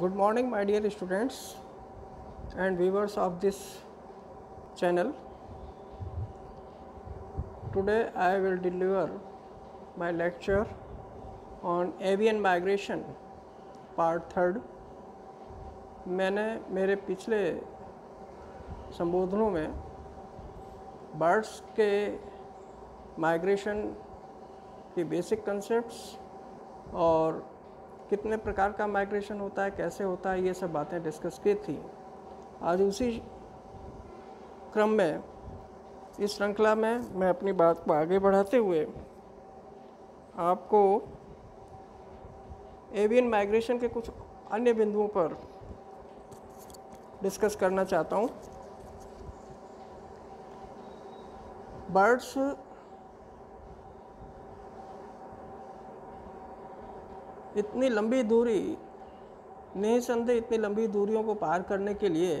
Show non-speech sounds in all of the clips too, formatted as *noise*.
Good morning my dear students and viewers of this channel today I will deliver my lecture on avian migration part third मैंने मेरे पिछले संबोधनों में birds के migration के basic concept और कितने प्रकार का माइग्रेशन होता है, कैसे होता है, ये सब बातें डिस्कस की थी। आज उसी क्रम में, इस श्रृंखला में मैं अपनी बात को आगे बढ़ाते हुए आपको एवियन माइग्रेशन के कुछ अन्य बिंदुओं पर डिस्कस करना चाहता हूँ। बर्ड्स इतनी लंबी दूरी, निसंदेह इतनी लंबी दूरियों को पार करने के लिए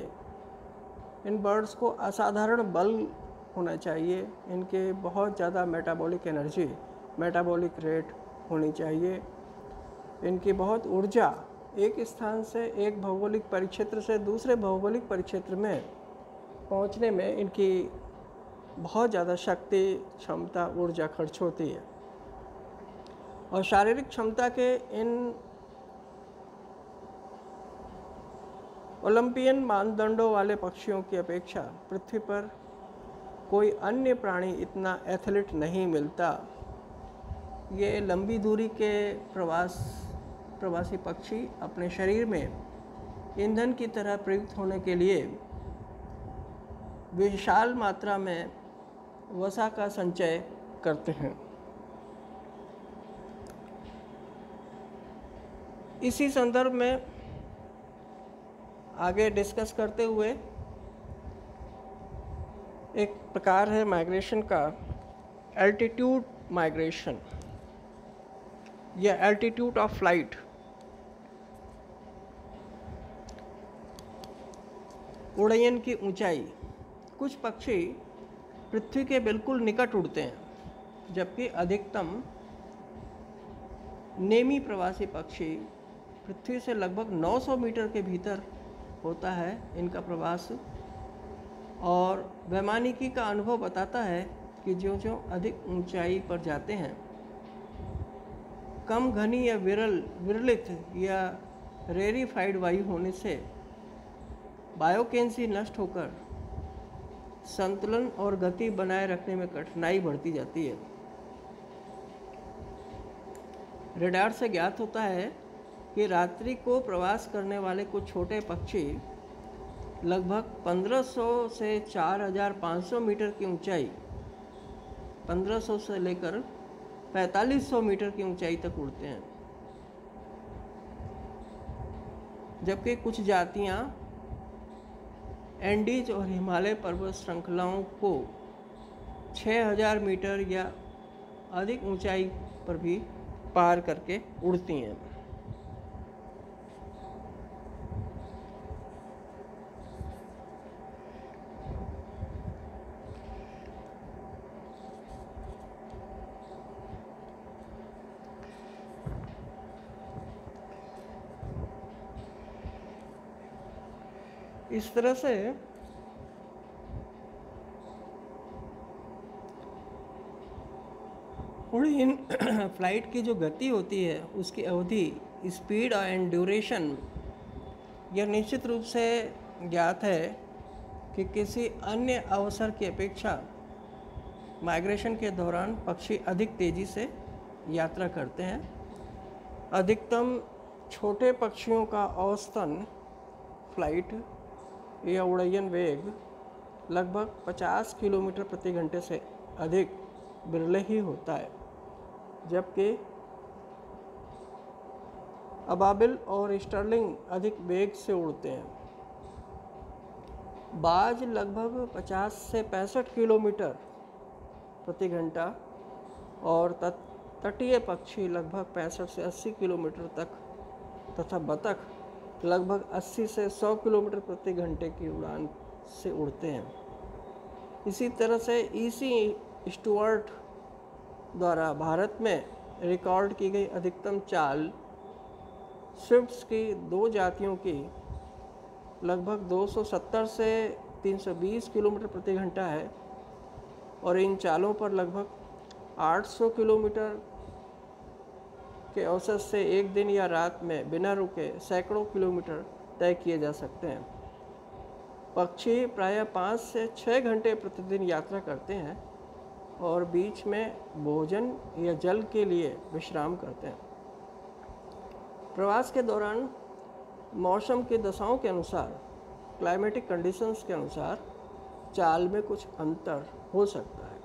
इन बर्ड्स को असाधारण बल होना चाहिए। इनके बहुत ज़्यादा मेटाबॉलिक एनर्जी मेटाबॉलिक रेट होनी चाहिए। इनकी बहुत ऊर्जा एक स्थान से एक भौगोलिक परिक्षेत्र से दूसरे भौगोलिक परिक्षेत्र में पहुँचने में इनकी बहुत ज़्यादा शक्ति, क्षमता, ऊर्जा खर्च होती है। और शारीरिक क्षमता के इन ओलंपियन मानदंडों वाले पक्षियों की अपेक्षा पृथ्वी पर कोई अन्य प्राणी इतना एथलीट नहीं मिलता। ये लंबी दूरी के प्रवास, प्रवासी पक्षी अपने शरीर में ईंधन की तरह प्रयुक्त होने के लिए विशाल मात्रा में वसा का संचय करते हैं। इसी संदर्भ में आगे डिस्कस करते हुए एक प्रकार है माइग्रेशन का एल्टीट्यूड माइग्रेशन या एल्टीट्यूड ऑफ़ फ़्लाइट उड़यन की ऊंचाई, कुछ पक्षी पृथ्वी के बिल्कुल निकट उड़ते हैं, जबकि अधिकतम नेमी प्रवासी पक्षी पृथ्वी से लगभग 900 मीटर के भीतर होता है इनका प्रवास। और वैमानिकी का अनुभव बताता है कि जो जो अधिक ऊंचाई पर जाते हैं, कम घनी या विरल, विरलित या रेरीफाइड वायु होने से बायोकेंसी नष्ट होकर संतुलन और गति बनाए रखने में कठिनाई बढ़ती जाती है। रेडार से ज्ञात होता है कि रात्रि को प्रवास करने वाले कुछ छोटे पक्षी लगभग 1500 से 4500 मीटर की ऊंचाई 1500 से लेकर 4500 मीटर की ऊंचाई तक उड़ते हैं। जबकि कुछ जातियाँ एंडीज और हिमालय पर्वत श्रृंखलाओं को 6000 मीटर या अधिक ऊंचाई पर भी पार करके उड़ती हैं। इस तरह से उड़ीन *clears throat* फ़्लाइट की जो गति होती है, उसकी अवधि, स्पीड एंड ड्यूरेशन, यह निश्चित रूप से ज्ञात है कि किसी अन्य अवसर की अपेक्षा माइग्रेशन के दौरान पक्षी अधिक तेज़ी से यात्रा करते हैं। अधिकतम छोटे पक्षियों का औसतन फ़्लाइट या उड़यन वेग लगभग 50 किलोमीटर प्रति घंटे से अधिक बिरले ही होता है, जबकि अबाबिल और स्टर्लिंग अधिक वेग से उड़ते हैं। बाज लगभग 50 से पैंसठ किलोमीटर प्रति घंटा और तटीय पक्षी लगभग पैंसठ से 80 किलोमीटर तक तथा बतख लगभग 80 से 100 किलोमीटर प्रति घंटे की उड़ान से उड़ते हैं। इसी तरह से ईसी स्टुअर्ट द्वारा भारत में रिकॉर्ड की गई अधिकतम चाल स्विफ्ट्स की दो जातियों की लगभग 270 से 320 किलोमीटर प्रति घंटा है और इन चालों पर लगभग 800 किलोमीटर के औसत से एक दिन या रात में बिना रुके सैकड़ों किलोमीटर तय किए जा सकते हैं। पक्षी प्रायः पाँच से छः घंटे प्रतिदिन यात्रा करते हैं और बीच में भोजन या जल के लिए विश्राम करते हैं। प्रवास के दौरान मौसम की दशाओं के अनुसार क्लाइमेटिक कंडीशंस के अनुसार चाल में कुछ अंतर हो सकता है।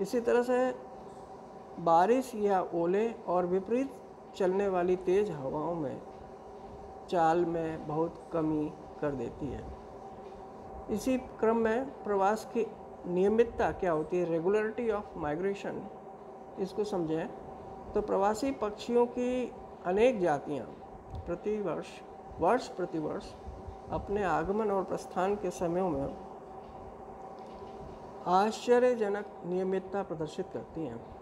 इसी तरह से बारिश या ओले और विपरीत चलने वाली तेज़ हवाओं में चाल में बहुत कमी कर देती है। इसी क्रम में प्रवास की नियमितता क्या होती है? रेगुलरिटी ऑफ़ माइग्रेशन इसको समझें। तो प्रवासी पक्षियों की अनेक जातियाँ प्रतिवर्ष वर्ष प्रतिवर्ष अपने आगमन और प्रस्थान के समयों में आश्चर्यजनक नियमितता प्रदर्शित करती हैं।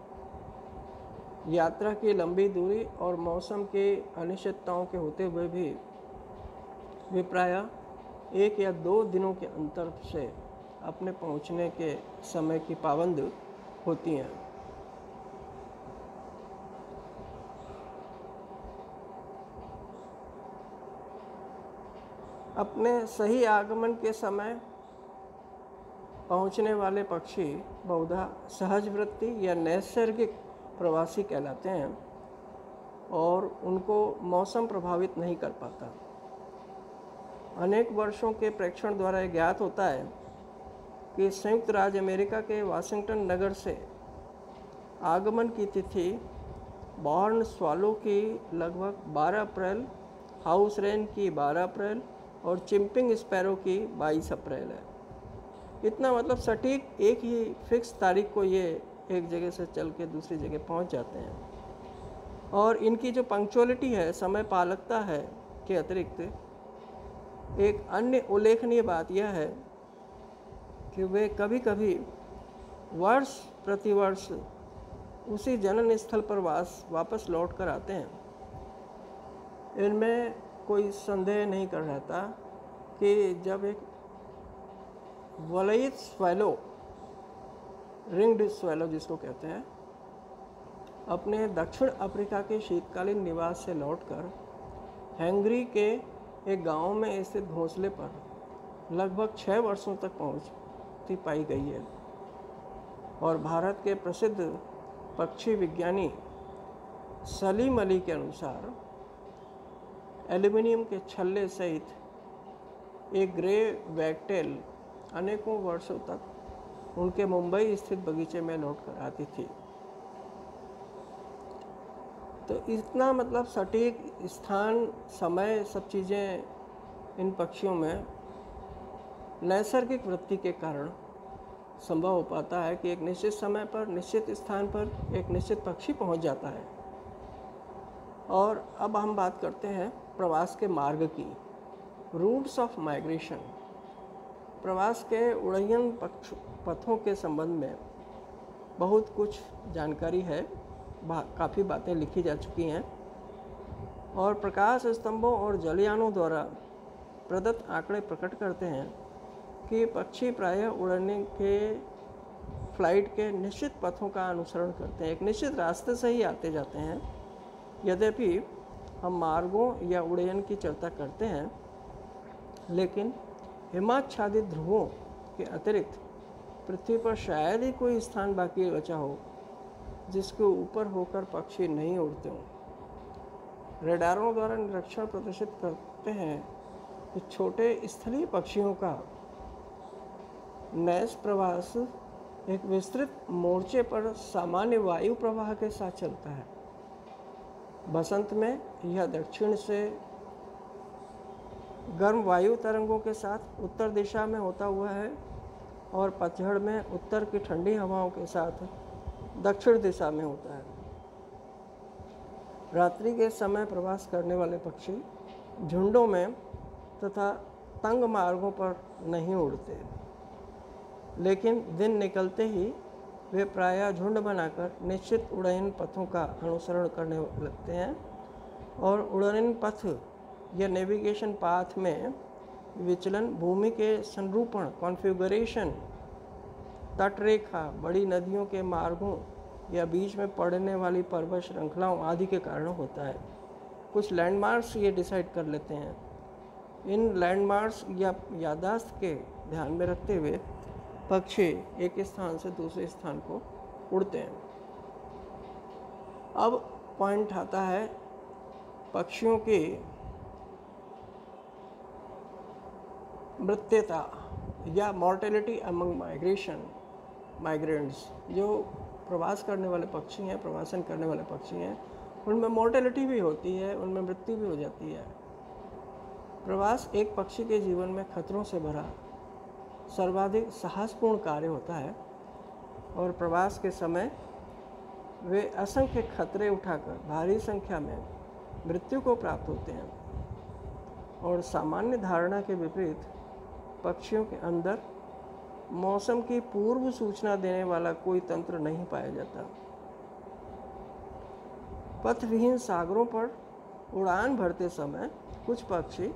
यात्रा की लंबी दूरी और मौसम की अनिश्चितताओं के होते हुए भी वे प्रायः एक या दो दिनों के अंतर से अपने पहुँचने के समय की पाबंद होती हैं। अपने सही आगमन के समय पहुँचने वाले पक्षी बहुधा सहज वृत्ति या नैसर्गिक प्रवासी कहलाते हैं और उनको मौसम प्रभावित नहीं कर पाता। अनेक वर्षों के प्रेक्षण द्वारा यह ज्ञात होता है कि संयुक्त राज्य अमेरिका के वाशिंगटन नगर से आगमन की तिथि बॉर्न स्वालो की लगभग 12 अप्रैल, हाउस रेन की 12 अप्रैल और चिंपिंग स्पैरो की 22 अप्रैल है। इतना मतलब सटीक एक ही फिक्स तारीख को ये एक जगह से चल के दूसरी जगह पहुँच जाते हैं। और इनकी जो पंक्चुअलिटी है, समय पालकता है के अतिरिक्त, एक अन्य उल्लेखनीय बात यह है कि वे कभी कभी वर्ष प्रतिवर्ष उसी जनन स्थल पर वास, वापस लौट कर आते हैं। इनमें कोई संदेह नहीं कर रहता कि जब एक वलयित स्वैलो रिंग्ड स्वैलो जिसको कहते हैं, अपने दक्षिण अफ्रीका के शीतकालीन निवास से लौटकर हैंगरी के एक गाँव में स्थित घोंसले पर लगभग छः वर्षों तक पहुँचती पाई गई है। और भारत के प्रसिद्ध पक्षी विज्ञानी सलीम अली के अनुसार, एल्यूमिनियम के छल्ले सहित एक ग्रे वैगटेल अनेकों वर्षों तक उनके मुंबई स्थित बगीचे में नोट कराती थी। तो इतना मतलब सटीक स्थान, समय, सब चीज़ें इन पक्षियों में नैसर्गिक वृत्ति के कारण संभव हो पाता है कि एक निश्चित समय पर, निश्चित स्थान पर एक निश्चित पक्षी पहुँच जाता है। और अब हम बात करते हैं प्रवास के मार्ग की। Routes of migration. प्रवास के उड़यन पक्ष पथों के संबंध में बहुत कुछ जानकारी है बा, काफ़ी बातें लिखी जा चुकी हैं। और प्रकाश स्तंभों और जलयानों द्वारा प्रदत्त आंकड़े प्रकट करते हैं कि पक्षी प्रायः उड़ने के फ़्लाइट के निश्चित पथों का अनुसरण करते हैं। एक निश्चित रास्ते से ही आते जाते हैं। यद्यपि हम मार्गों या उड़यन की चर्चा करते हैं लेकिन हिमाच्छादित ध्रुवों के अतिरिक्त पृथ्वी पर शायद ही कोई स्थान बाकी बचा हो, जिसके ऊपर होकर पक्षी नहीं उड़ते हों। रेडारों द्वारा निरीक्षण प्रदर्शित करते हैं कि छोटे स्थलीय पक्षियों का नैस प्रवास एक विस्तृत मोर्चे पर सामान्य वायु प्रवाह के साथ चलता है। बसंत में यह दक्षिण से गर्म वायु तरंगों के साथ उत्तर दिशा में होता हुआ है और पतझड़ में उत्तर की ठंडी हवाओं के साथ दक्षिण दिशा में होता है। रात्रि के समय प्रवास करने वाले पक्षी झुंडों में तथा तंग मार्गों पर नहीं उड़ते, लेकिन दिन निकलते ही वे प्रायः झुंड बनाकर निश्चित उड़यन पथों का अनुसरण करने लगते हैं और उड़न पथ या नेविगेशन पाथ में विचलन, भूमि के संरूपण कॉन्फ़िगरेशन तटरेखा, बड़ी नदियों के मार्गों या बीच में पड़ने वाली पर्वत श्रृंखलाओं आदि के कारण होता है। कुछ लैंडमार्क्स ये डिसाइड कर लेते हैं। इन लैंडमार्क्स या यादाश्त के ध्यान में रखते हुए पक्षी एक स्थान से दूसरे स्थान को उड़ते हैं। अब पॉइंट आता है पक्षियों की मृत्यता या मॉर्टेलिटी अमंग माइग्रेशन माइग्रेंट्स जो प्रवास करने वाले पक्षी हैं, प्रवासन करने वाले पक्षी हैं, उनमें मॉर्टेलिटी भी होती है, उनमें मृत्यु भी हो जाती है। प्रवास एक पक्षी के जीवन में खतरों से भरा, सर्वाधिक साहसपूर्ण कार्य होता है और प्रवास के समय वे असंख्य खतरे उठाकर भारी संख्या में मृत्यु को प्राप्त होते हैं। और सामान्य धारणा के विपरीत पक्षियों के अंदर मौसम की पूर्व सूचना देने वाला कोई तंत्र नहीं पाया जाता। पथविहीन सागरों पर उड़ान भरते समय कुछ पक्षी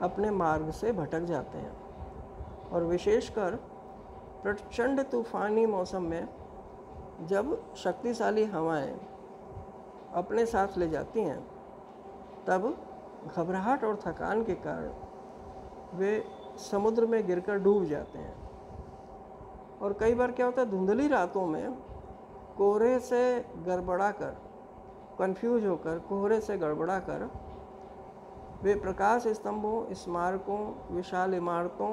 अपने मार्ग से भटक जाते हैं और विशेषकर प्रचंड तूफानी मौसम में जब शक्तिशाली हवाएँ अपने साथ ले जाती हैं, तब घबराहट और थकान के कारण वे समुद्र में गिरकर डूब जाते हैं। और कई बार क्या होता है, धुंधली रातों में कोहरे से गड़बड़ा कर कन्फ्यूज़ होकर, कोहरे से गड़बड़ा कर वे प्रकाश स्तंभों, स्मारकों, विशाल इमारतों,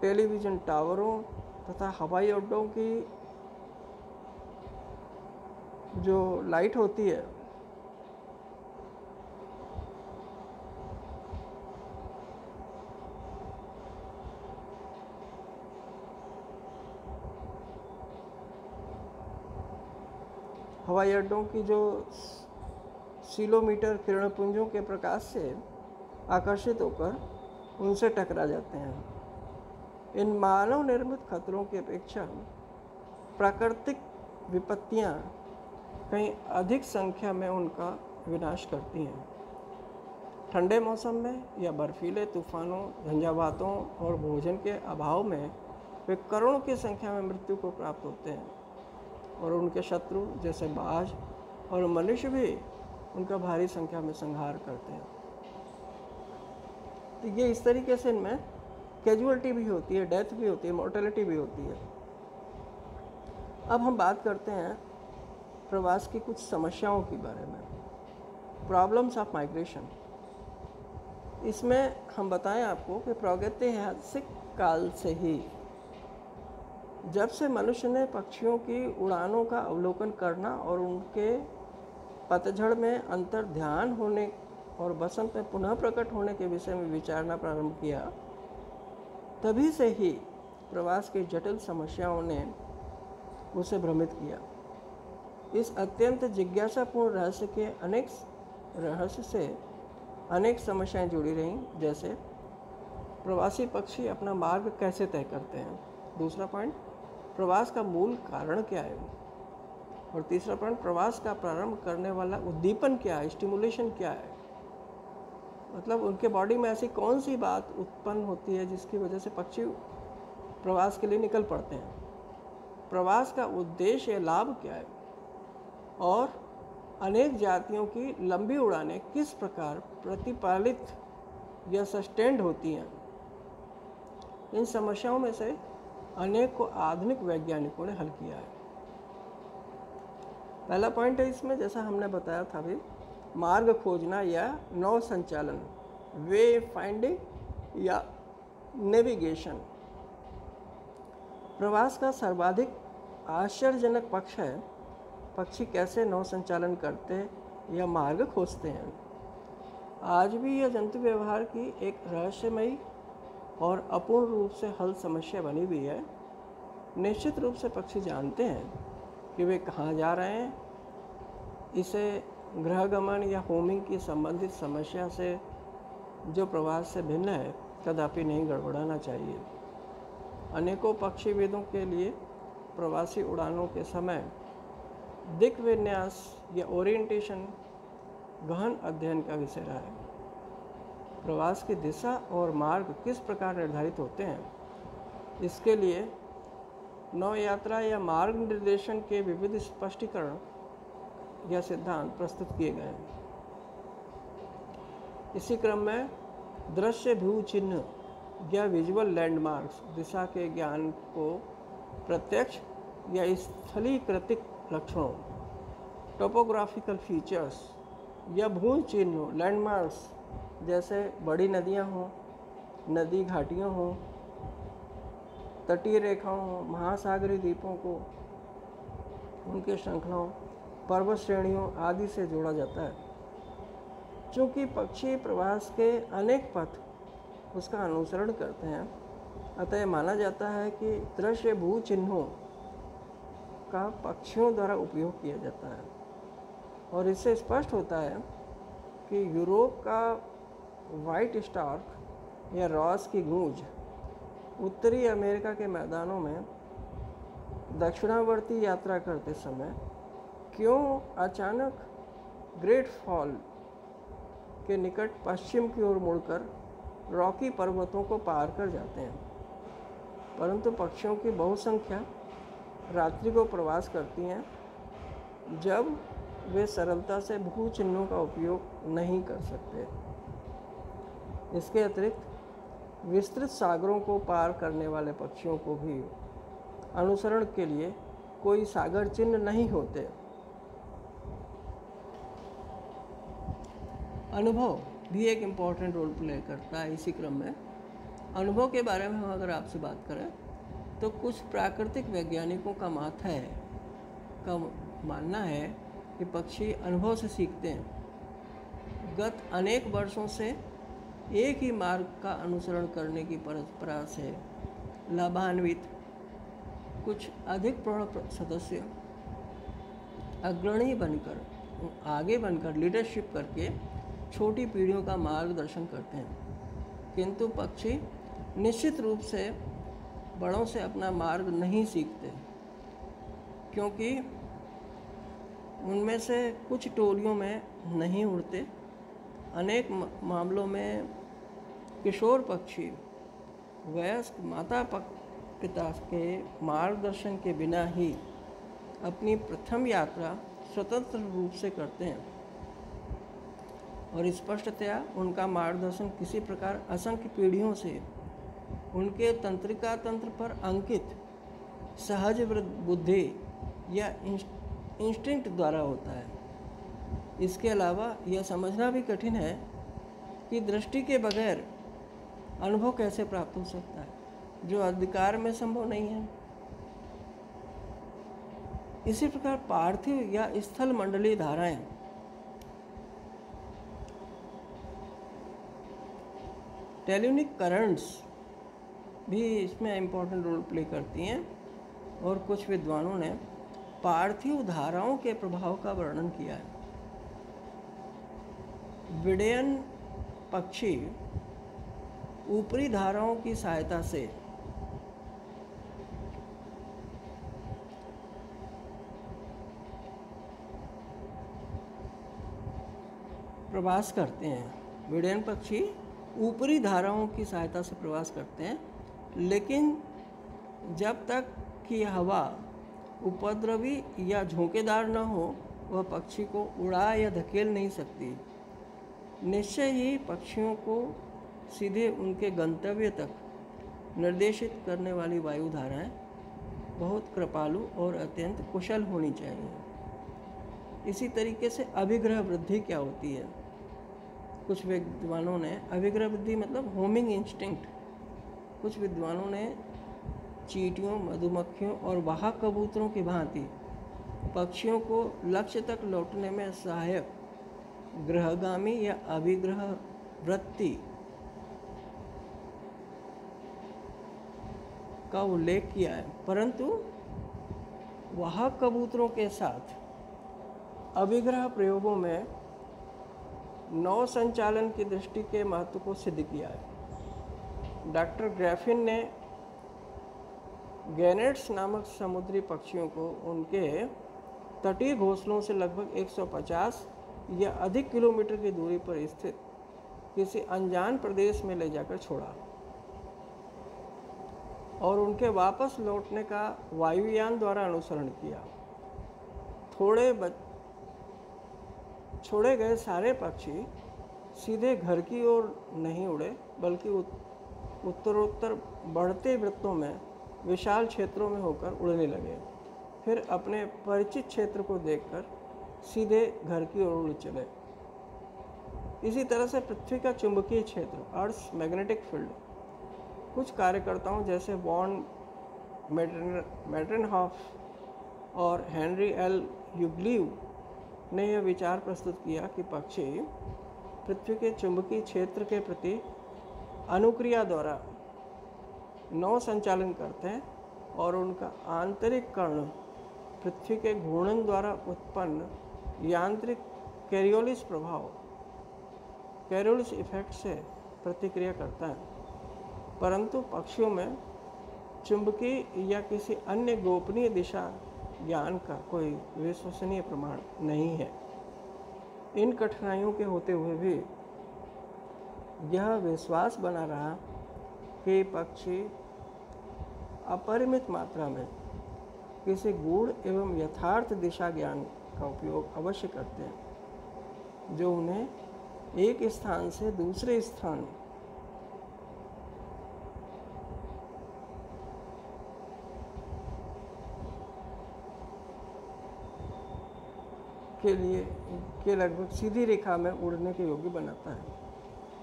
टेलीविज़न टावरों तथा हवाई अड्डों की जो लाइट होती है हवाई अड्डों की जो सिलोमीटर किरणपुंजों के प्रकाश से आकर्षित होकर उनसे टकरा जाते हैं। इन मानव निर्मित खतरों की अपेक्षा प्राकृतिक विपत्तियाँ कहीं अधिक संख्या में उनका विनाश करती हैं। ठंडे मौसम में या बर्फीले तूफानों, झंझावातों और भोजन के अभाव में वे करोड़ों की संख्या में मृत्यु को प्राप्त होते हैं। और उनके शत्रु, जैसे बाज और मनुष्य भी, उनका भारी संख्या में संहार करते हैं। तो ये इस तरीके से इनमें कैजुअलिटी भी होती है डेथ भी होती है मोर्टेलिटी भी होती है। अब हम बात करते हैं प्रवास की कुछ समस्याओं के बारे में। प्रॉब्लम्स ऑफ़ माइग्रेशन इसमें हम बताएँ आपको कि प्रागैतिहासिक काल से ही। जब से मनुष्य ने पक्षियों की उड़ानों का अवलोकन करना और उनके पतझड़ में अंतर ध्यान होने और बसंत में पुनः प्रकट होने के विषय में विचारना प्रारंभ किया, तभी से ही प्रवास की जटिल समस्याओं ने उसे भ्रमित किया। इस अत्यंत जिज्ञासापूर्ण रहस्य के अनेक रहस्य से अनेक समस्याएँ जुड़ी रहीं, जैसे प्रवासी पक्षी अपना मार्ग कैसे तय करते हैं? दूसरा पॉइंट? प्रवास का मूल कारण क्या है? और तीसरा पॉइंट, प्रवास का प्रारंभ करने वाला उद्दीपन क्या है? स्टिमुलेशन क्या है? मतलब उनके बॉडी में ऐसी कौन सी बात उत्पन्न होती है जिसकी वजह से पक्षी प्रवास के लिए निकल पड़ते हैं? प्रवास का उद्देश्य या लाभ क्या है? और अनेक जातियों की लंबी उड़ानें किस प्रकार प्रतिपालित या सस्टेंड होती हैं? इन समस्याओं में से अनेक को आधुनिक वैज्ञानिकों ने हल किया है। पहला पॉइंट है इसमें, जैसा हमने बताया था अभी, मार्ग खोजना या नौ संचालन वे फाइंडिंग या नेविगेशन प्रवास का सर्वाधिक आश्चर्यजनक पक्ष है, पक्षी कैसे नौ संचालन करते या मार्ग खोजते हैं। आज भी यह जंतु व्यवहार की एक रहस्यमयी और अपूर्ण रूप से हल समस्या बनी हुई है। निश्चित रूप से पक्षी जानते हैं कि वे कहाँ जा रहे हैं। इसे गृहगमन या होमिंग की संबंधित समस्या से, जो प्रवास से भिन्न है, कदापि नहीं गड़बड़ाना चाहिए। अनेकों पक्षीविदों के लिए प्रवासी उड़ानों के समय दिक विन्यास या ओरिएंटेशन गहन अध्ययन का विषय रहा है। प्रवास की दिशा और मार्ग किस प्रकार निर्धारित होते हैं? इसके लिए नौ यात्रा या मार्ग निर्देशन के विविध स्पष्टीकरण या सिद्धांत प्रस्तुत किए गए हैं। इसी क्रम में दृश्य भू चिन्ह या विजुअल लैंडमार्क्स, दिशा के ज्ञान को प्रत्यक्ष या स्थलीकृतिक लक्षणों, टोपोग्राफिकल फीचर्स या भू चिन्ह, लैंडमार्क्स जैसे बड़ी नदियाँ हों, नदी घाटियों हों, तटीय रेखाओं हों, महासागरीय द्वीपों को, उनके श्रृंखलाओं पर्वत श्रेणियों आदि से जोड़ा जाता है। चूँकि पक्षी प्रवास के अनेक पथ उसका अनुसरण करते हैं, अतः माना जाता है कि दृश्य भू चिन्हों का पक्षियों द्वारा उपयोग किया जाता है। और इससे स्पष्ट होता है कि यूरोप का वाइट स्टार्क या रॉस की गूंज उत्तरी अमेरिका के मैदानों में दक्षिणावर्ती यात्रा करते समय क्यों अचानक ग्रेट फॉल के निकट पश्चिम की ओर मुड़कर रॉकी पर्वतों को पार कर जाते हैं? परंतु पक्षियों की बहुसंख्या रात्रि को प्रवास करती हैं जब वे सरलता से भू चिन्हों का उपयोग नहीं कर सकते। इसके अतिरिक्त विस्तृत सागरों को पार करने वाले पक्षियों को भी अनुसरण के लिए कोई सागर चिन्ह नहीं होते। अनुभव भी एक इंपॉर्टेंट रोल प्ले करता है इसी क्रम में। अनुभव के बारे में हम अगर आपसे बात करें तो कुछ प्राकृतिक वैज्ञानिकों का मत है, का मानना है कि पक्षी अनुभव से सीखते हैं। गत अनेक वर्षों से एक ही मार्ग का अनुसरण करने की परंपरा से लाभान्वित। कुछ अधिक प्रौढ़ सदस्य। अग्रणी बनकर, आगे बनकर लीडरशिप करके छोटी पीढ़ियों का मार्गदर्शन करते हैं। किंतु पक्षी निश्चित रूप से बड़ों से अपना मार्ग नहीं सीखते, क्योंकि उनमें से कुछ टोलियों में नहीं उड़ते। अनेक मामलों में किशोर पक्षी, वयस्क माता पिता के मार्गदर्शन के बिना ही अपनी प्रथम यात्रा स्वतंत्र रूप से करते हैं। और स्पष्टतया उनका मार्गदर्शन किसी प्रकार असंख्य पीढ़ियों से उनके तंत्रिका तंत्र पर अंकित सहज बुद्धि या इंस्टिंक्ट द्वारा होता है। इसके अलावा यह समझना भी कठिन है कि दृष्टि के बगैर अनुभव कैसे प्राप्त हो सकता है, जो अधिकार में संभव नहीं है। इसी प्रकार पार्थिव या स्थल मंडलीय धाराएँ। टेल्यूनिक करंट्स भी इसमें इम्पोर्टेंट रोल प्ले करती हैं, और कुछ विद्वानों ने पार्थिव धाराओं के प्रभाव का वर्णन किया है। विडयन पक्षी ऊपरी धाराओं की सहायता से प्रवास करते हैं। विडयन पक्षी ऊपरी धाराओं की सहायता से प्रवास करते हैं, लेकिन जब तक कि हवा उपद्रवी या झोंकेदार न हो, वह पक्षी को उड़ा या धकेल नहीं सकती। निश्चय ही पक्षियों को सीधे उनके गंतव्य तक निर्देशित करने वाली वायु धाराएँ बहुत कृपालु और अत्यंत कुशल होनी चाहिए। इसी तरीके से अभिग्रह वृद्धि क्या होती है? कुछ विद्वानों ने अभिग्रह वृद्धि मतलब होमिंग इंस्टिंक्ट कुछ विद्वानों ने चीटियों, मधुमक्खियों और वाहक कबूतरों की भांति पक्षियों को लक्ष्य तक लौटने में सहायक ग्रहगामी या अभिग्रह वृत्ति का उल्लेख किया है। परंतु वह कबूतरों के साथ अभिग्रह प्रयोगों में नौ संचालन की दृष्टि के महत्व को सिद्ध किया है। डॉक्टर ग्रैफिन ने गैनेट्स नामक समुद्री पक्षियों को उनके तटीय घोंसलों से लगभग 150 या अधिक किलोमीटर की दूरी पर स्थित किसी अनजान प्रदेश में ले जाकर छोड़ा। और उनके वापस लौटने का वायुयान द्वारा अनुसरण किया। थोड़े बच, छोड़े गए सारे पक्षी सीधे घर की ओर नहीं उड़े, बल्कि उत्तरोत्तर बढ़ते वृत्तों में विशाल क्षेत्रों में होकर उड़ने लगे। फिर अपने परिचित क्षेत्र को देखकर सीधे घर की ओर उड़ चले इसी तरह से पृथ्वी का चुंबकीय क्षेत्र अर्थ मैग्नेटिक फ़ील्ड कुछ कार्यकर्ताओं जैसे वॉन हॉफ और हेनरी एल युगलीव ने यह विचार प्रस्तुत किया कि पक्षी पृथ्वी के चुंबकीय क्षेत्र के प्रति अनुक्रिया द्वारा नौ संचालन करते हैं और उनका आंतरिक कर्ण पृथ्वी के घूर्णन द्वारा उत्पन्न यांत्रिक कैरियोलिस प्रभाव कैरियोलिस इफ़ेक्ट से प्रतिक्रिया करता है। परंतु पक्षियों में चुंबकीय या किसी अन्य गोपनीय दिशा ज्ञान का कोई विश्वसनीय प्रमाण नहीं है। इन कठिनाइयों के होते हुए भी यह विश्वास बना रहा कि पक्षी अपरिमित मात्रा में किसी गूढ़ एवं यथार्थ दिशा ज्ञान का उपयोग अवश्य करते हैं, जो उन्हें एक स्थान से दूसरे स्थान के लिए, के लगभग सीधी रेखा में उड़ने के योग्य बनाता है।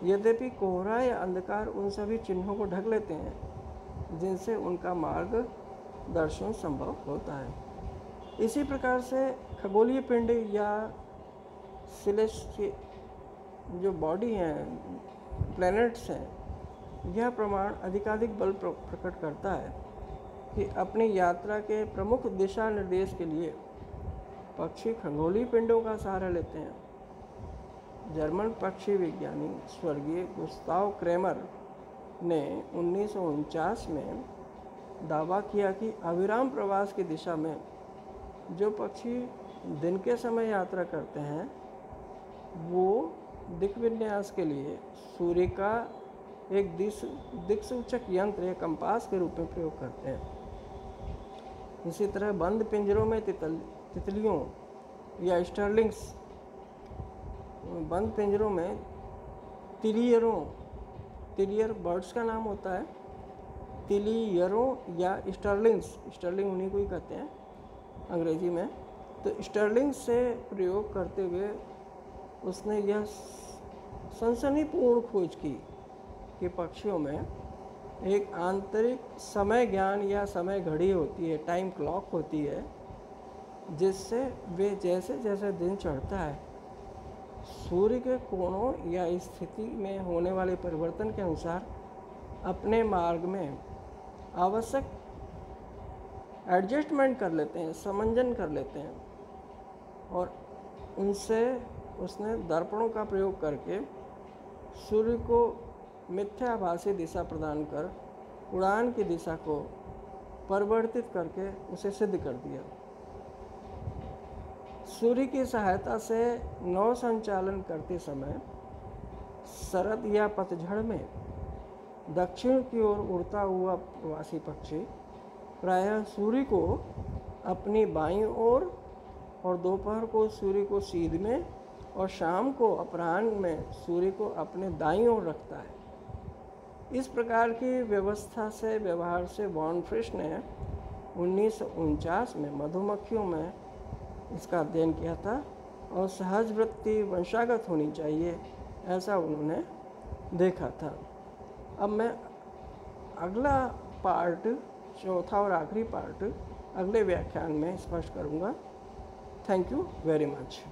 यद्यपि कोहरा या अंधकार उन सभी चिन्हों को ढक लेते हैं, जिनसे उनका मार्ग दर्शन संभव होता है। इसी प्रकार से खगोलीय पिंड या सिलेस्टी जो बॉडी हैं प्लैनेट्स हैं, यह प्रमाण अधिकाधिक बल प्रकट करता है कि अपनी यात्रा के प्रमुख दिशा निर्देश के लिए पक्षी खगोलीय पिंडों का सहारा लेते हैं। जर्मन पक्षी विज्ञानी स्वर्गीय गुस्ताव क्रेमर ने उन्नीस सौ उनचास में दावा किया कि अविराम प्रवास की दिशा में जो पक्षी दिन के समय यात्रा करते हैं, वो दिक विन्यास के लिए सूर्य का एक दिश दिक सूचक यंत्र या कंपास के रूप में प्रयोग करते हैं। इसी तरह बंद पिंजरों में तितल, तितलियों या स्टर्लिंग्स, बंद पिंजरों में तिलियरों, तिलियर बर्ड्स का नाम होता है, तिलियरों या स्टर्लिंग्स, स्टर्लिंग उन्हीं को ही कहते हैं अंग्रेज़ी में तो स्टर्लिंग से प्रयोग करते हुए उसने यह सनसनीपूर्ण खोज की कि पक्षियों में एक आंतरिक समय ज्ञान या समय घड़ी होती है टाइम क्लॉक होती है, जिससे वे जैसे जैसे दिन चढ़ता है, सूर्य के कोणों या स्थिति में होने वाले परिवर्तन के अनुसार अपने मार्ग में आवश्यक एडजस्टमेंट कर लेते हैं, समंजन कर लेते हैं। और उनसे उसने दर्पणों का प्रयोग करके सूर्य को मिथ्याभाषी दिशा प्रदान कर, उड़ान की दिशा को परिवर्तित करके उसे सिद्ध कर दिया। सूर्य की सहायता से नौ संचालन करते समय शरद या पतझड़ में दक्षिण की ओर उड़ता हुआ प्रवासी पक्षी प्रायः सूर्य को अपनी बाई ओर और दोपहर को सूर्य को सीध में और शाम को अपराह्न में सूर्य को अपने दाई ओर रखता है। इस प्रकार की व्यवस्था से, व्यवहार से वॉनफ्रिश ने उन्नीस सौ उनचास में मधुमक्खियों में इसका अध्ययन किया था और सहज वृत्ति वंशागत होनी चाहिए, ऐसा उन्होंने देखा था। अब मैं अगला पार्ट चौथा और आखिरी पार्ट अगले व्याख्यान में स्पष्ट करूँगा। Thank you very much